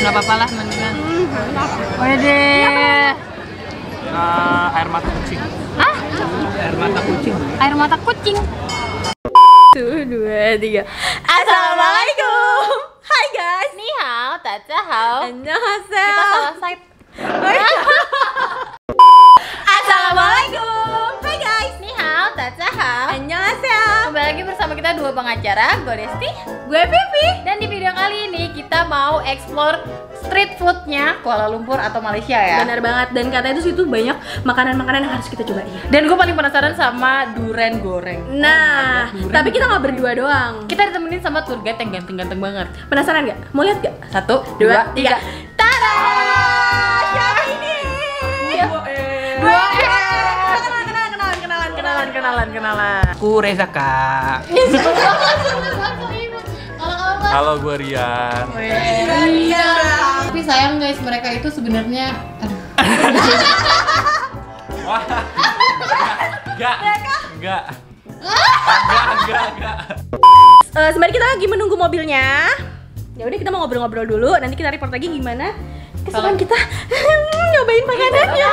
Nggak apa-apa lah mendingan. Wede. Eh, air mata kucing. Hah? Air mata kucing. Air mata kucing. Satu, dua, tiga. Assalamualaikum. Hai guys. Ni hao, tata hao. Annyeonghaseyo. Kita salah site. Assalamualaikum. Lagi bersama kita dua pengacara, gue Desti Gue Pipi. Dan di video kali ini kita mau explore street foodnya Kuala Lumpur atau Malaysia ya Benar banget dan katanya itu situ banyak makanan-makanan yang harus kita cobain. Dan gue paling penasaran sama duren goreng Nah, tapi kita nggak berdua doang. Kita ditemenin sama tour guide yang ganteng-ganteng banget Penasaran nggak? Mau lihat nggak? Satu, Dua, dua, tiga Tada! Kenalan. Aku Reza kak. Halo gue Rian. Iya. Tapi sayang guys, mereka itu sebenarnya aduh. Wah. Enggak. Enggak. Enggak, enggak, enggak. Eh, sembari kita lagi menunggu mobilnya. Ya udah kita mau ngobrol-ngobrol dulu. Nanti kita report lagi gimana kesukaan kita nyobain makanannya.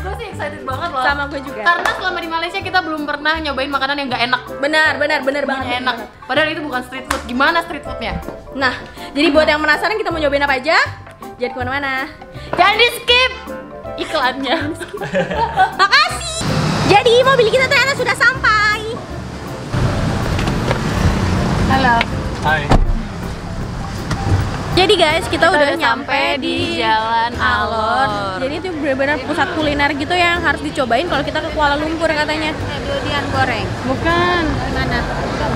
gue sih excited banget loh. Sama gue juga. Karena selama di Malaysia kita belum pernah nyobain makanan yang gak enak. Benar, benar, benar banget. Enak. Padahal itu bukan street food. Gimana street foodnya? Nah, jadi buat yang penasaran kita mau nyobain apa aja, jangan ke mana-mana. Jangan di skip iklannya. Makasih. Jadi mobil kita ternyata sudah sampai. Halo. Hai. Jadi guys, kita, Kita udah udah nyampe di di Jalan Alor. Jadi itu benar-benar pusat kuliner gitu yang harus dicobain kalau kita ke Kuala Lumpur katanya. Durian goreng. Bukan. Mana?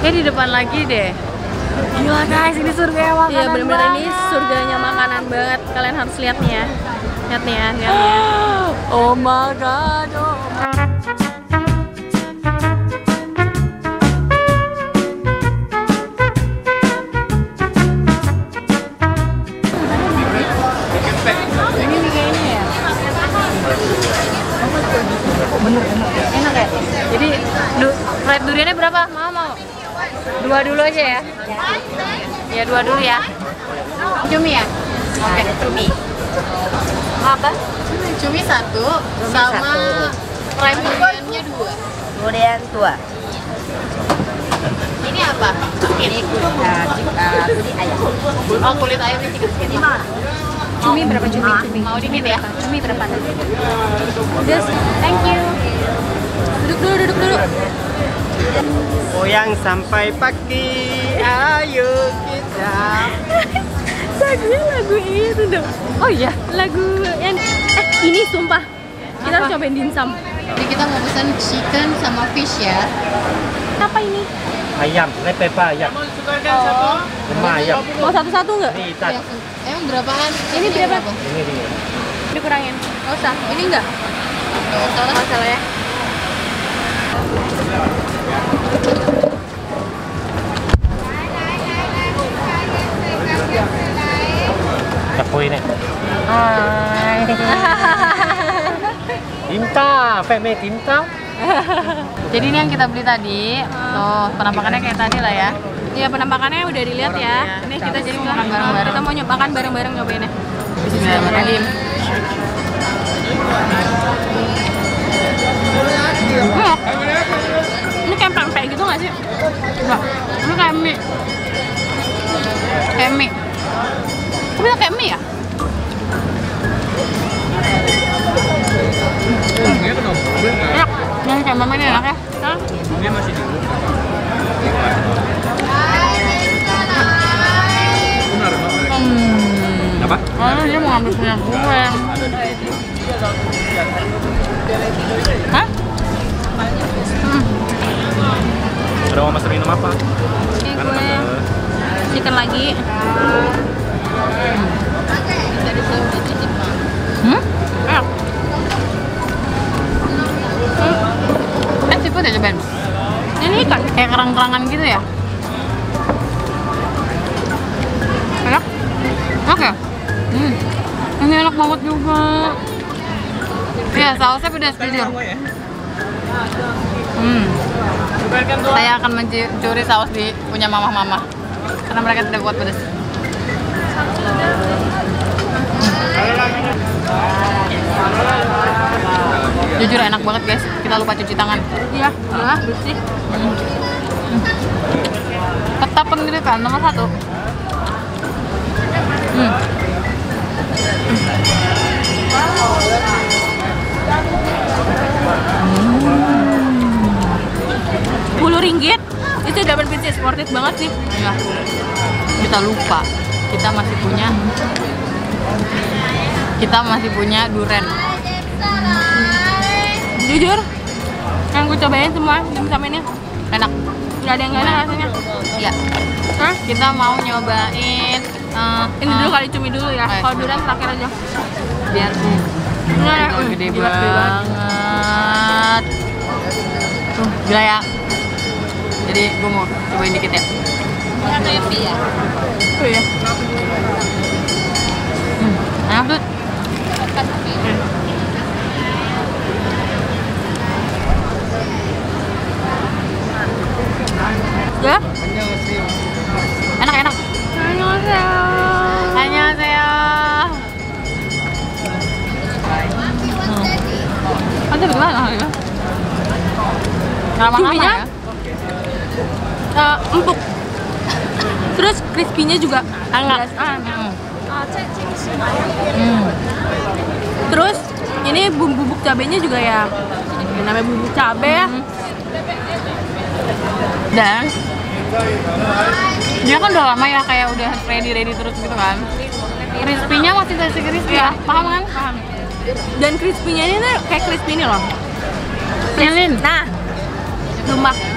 Kayak di depan lagi deh. Gila guys, ini surga yang makanan Iya benar-benar ini surganya makanan banget. Kalian harus lihat nih ya. Lihat nih ya, lihat nih ya. Oh my god. Oh my duriannya berapa? Mau mau? Dua dulu aja ya? Ya dua dulu ya. Cumi ya? Oke, cumi. Apa? Cumi satu sama fried duriannya dua. Durian tua. Ini apa? Ini kulit uh, kulit ayam. Oh kulit ayamnya tiga segini. Cumi berapa cumi? Cumi. Mau dikit ya? Cumi berapa? Just, thank you. Duduk dulu, duduk dulu. Goyang sampai pagi, ayo kita. Lagunya lagu itu dong. Oh iya. Lagu yang eh ini sumpah. Kita harus Apa? cobain dimsum. Jadi kita mau pesan chicken sama fish ya. Apa ini? Ayam, lepepa ayam. Lima ayam. Mau satu-satu nggak? Ini itat. Emang berapaan? Ini berapa? Ini dia. Dikurangin. Nggak usah. Ini nggak? Nggak usah lah. Jadi ini yang kita beli tadi. Tuh, penampakannya kayak tadi lah ya. Ya penampakannya udah dilihat ya. Ini kita jadi mau makan bareng-bareng. Kita mau nyoba makan bareng-bareng nyobainnya. Bismillahirrahmanirrahim. Hmm. Enggak. Ini kayak mie. Kayak mie. Tapi kayak mie ya? Enak. Yang kayak mama ini enak ya? Hah? Hmm. Apa? Oh, dia mau ngambil punya gue. Chicken lagi. Hmm? Enak. Hmm. Eh, seafood ya cobain? Ini ikan. Kayak kerang-kerangan gitu ya? Enak? Oke. Hmm. Ini enak banget juga. Iya, sausnya pedas jujur. Hmm. Saya akan mencuri saus di punya mama-mama karena mereka tidak kuat pedas. Jujur enak banget guys, kita lupa cuci tangan. Iya, udah bersih. Hmm. Tetap penggirikan ya, nomor satu. Hmm. Hmm. 10 ringgit itu dapat pizza worth it banget sih. Ya. Kita lupa. Kita masih punya kita masih punya duren. Jujur, yang gue cobain semua dimsum ini Enak. nggak ada yang enak rasanya. Iya. Hah? Kita mau nyobain eh, Ini eh, dulu kali cumi dulu ya. eh. Kalau durian terakhir aja. biar Tuh, hmm, gede gede banget. Tuh, gila ya. Jadi gue mau cobain dikit ya. Oh iya. Enak tuh. Ya? Enak enak. Annyeonghaseyo. Hmm. Ada gimana ya? Cuminya? ya? Eh, empuk. Terus crispy-nya juga hangat. Ah. Hmm. Hmm. Terus ini bumbu bubuk cabenya juga ya. Yang namanya bubuk cabe ya. Dan dia kan udah lama ya kayak udah ready ready terus gitu kan. Crispy-nya masih masih crispy ya, paham kan? Paham. Dan crispy-nya ini tuh kayak crispy ini loh. Lilin, Nah, lumak.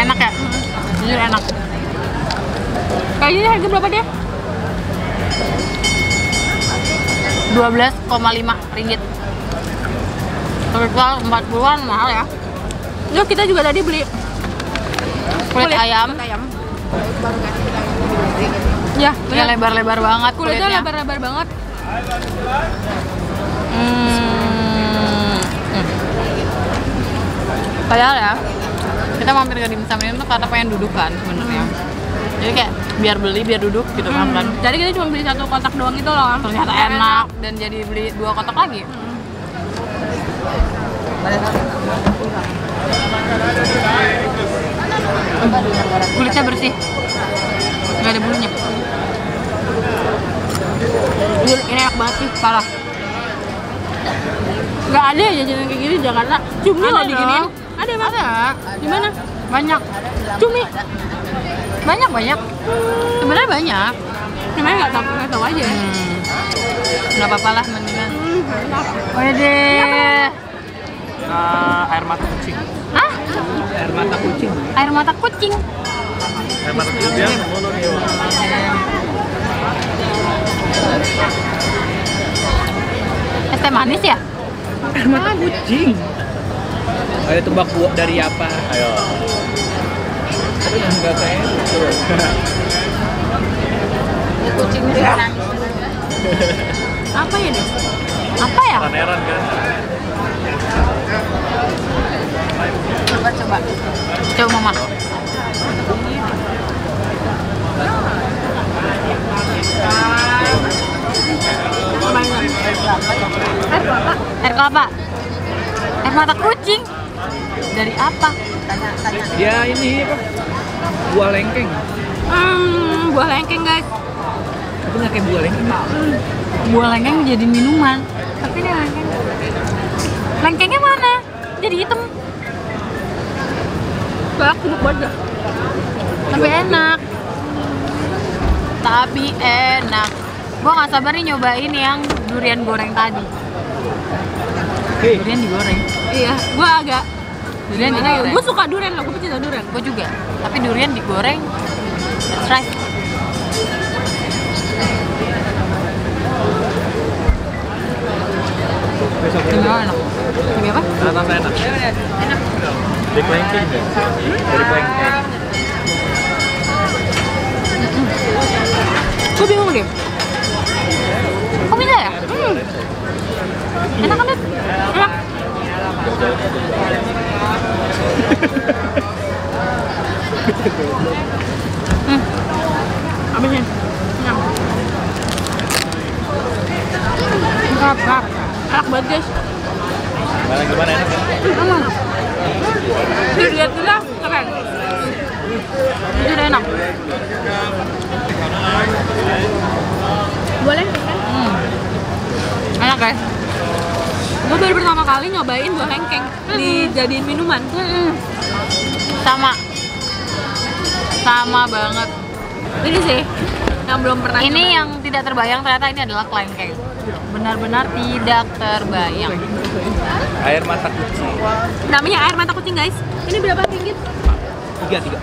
Enak ya? Jujur enak. Kayak gini harga berapa dia? 12,5 ringgit. Total 40-an mahal ya. Yuk kita juga tadi beli Kulit, ayam, Kulit ayam. Ya, ya lebar-lebar banget kulitnya kulitnya. lebar-lebar banget. Hmm. Hmm. Padahal ya, kita mampir ke dimsum ini tuh karena pengen duduk kan sebenarnya. Jadi kayak biar beli biar duduk gitu kan kan. Jadi kita cuma beli satu kotak doang itu loh. Ternyata enak dan jadi beli dua kotak lagi. Kulitnya bersih, nggak ada bulunya. Ini enak banget sih. Parah. Gak ada ya jajanan kayak gini di Jakarta. Cumi Ada loh diginiin. Ada emang? Ada. Di mana? Banyak. Cumi. Banyak banyak. Sebenarnya banyak. Namanya nggak tahu, nggak tahu aja. Hmm. Nggak apa-apa lah mendingan. Hmm, enak. Wede. Eh, air mata kucing. Hah? Air mata kucing. Air mata kucing. Air mata kucing dia. Es teh manis ya? Air mata kucing. Ada tebak buah dari apa? Ayo. Enggak kayak Apa ya deh? Apa ya? Heran kan. Coba coba. Coba mama. Air kelapa. Air mata kucing. Dari apa? Dia ini apa? Buah lengkeng. Hmm, buah lengkeng guys. Tapi nggak kayak buah lengkeng. Buah lengkeng jadi minuman. Tapi ini lengkeng. Lengkengnya mana? Jadi hitam. Kayak banget. Tapi enak. Tapi enak. Gua nggak sabar nih nyobain yang durian goreng tadi. Hei, Durian digoreng. Iya, gua agak Durian gimana ya? digoreng. Gua suka durian loh, gua pecinta durian. Gue juga. Tapi durian digoreng. That's right. Besok Ini enak. Ini apa? Tambah enak. Enak. Dari kelengking deh. Dari kelengking. Gua bingung deh. Kok bisa ya? Hmm, Enak kan, enak. Hmm. Enak. Enak banget guys. Keren. Boleh? Hmm. Enak guys. Gue baru pertama kali nyobain buah lengkeng dijadiin minuman. Mm-mm. Sama. Sama banget. Ini sih yang belum pernah. Ini yang tidak terbayang ternyata ini adalah kelengkeng. Benar-benar tidak terbayang. Air mata kucing. namanya air mata kucing guys. Ini berapa ringgit? Tiga, tiga.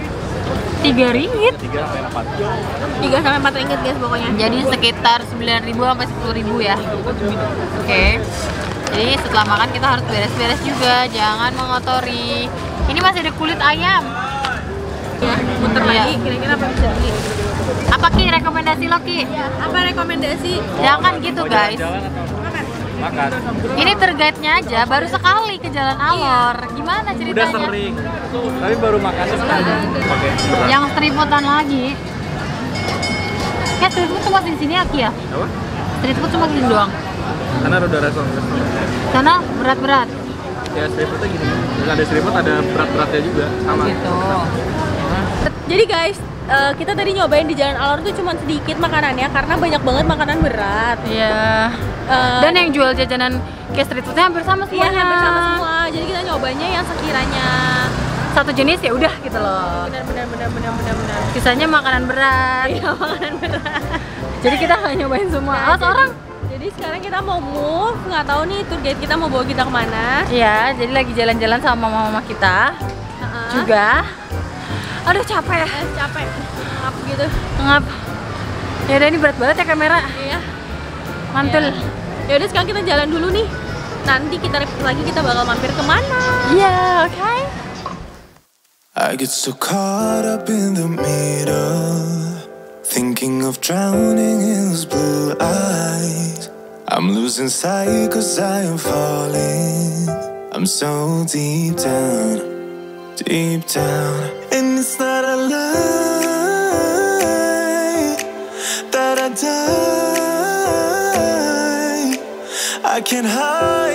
Tiga ringgit. Tiga sampai empat. 3 sampai 4 ringgit guys pokoknya. Jadi sekitar 9.000 sampai 10.000 ya. Oke. Jadi setelah makan kita harus beres-beres juga, jangan mengotori. Ini masih ada kulit ayam. Ya, muter Iya. lagi kira-kira apa bisa beli. Apa Ki rekomendasi lo Ki? Apa rekomendasi? Jangan gitu guys. Jalan atau makan? Ini tour guide-nya aja baru sekali ke Jalan Alor. Gimana Udah ceritanya? sering. Tapi baru makannya sekali. Yang foodan lagi. Ya street food cuma di sini ya Ki ya? Apa? Street food cuma gini doang. Karena udah restoran. Sana berat-berat. Ya street foodnya gini. Ada street food ada berat-beratnya juga. Sama. Gitu. Jadi guys, eh, kita tadi nyobain di Jalan Alor tuh cuma sedikit makanannya karena banyak banget makanan berat. Iya. Eh, Dan yang jual jajanan kayak street foodnya hampir sama Iya, semuanya. hampir sama semua. Jadi kita nyobanya yang sekiranya Satu jenis ya udah gitu loh. benar benar benar benar benar benar. Sisanya makanan berat. Iya, makanan berat. Jadi kita nggak nyobain semua. Nah, Awas jadi- orang. Jadi sekarang kita mau move, nggak tahu nih tour guide kita mau bawa kita ke mana. Iya, jadi lagi jalan-jalan sama mama-mama kita Heeh. juga. Aduh capek ya. Eh, capek, ngap gitu. Ngap. Ya udah ini berat banget ya kamera. Iya. Mantul. Ya udah sekarang kita jalan dulu nih. Nanti kita lagi kita bakal mampir ke mana. Iya, oke. I get so caught up in the middle, thinking of drowning in those blue eyes. I'm losing sight cause I am falling. I'm so deep down, deep down. And it's not a lie that I die. I can't hide.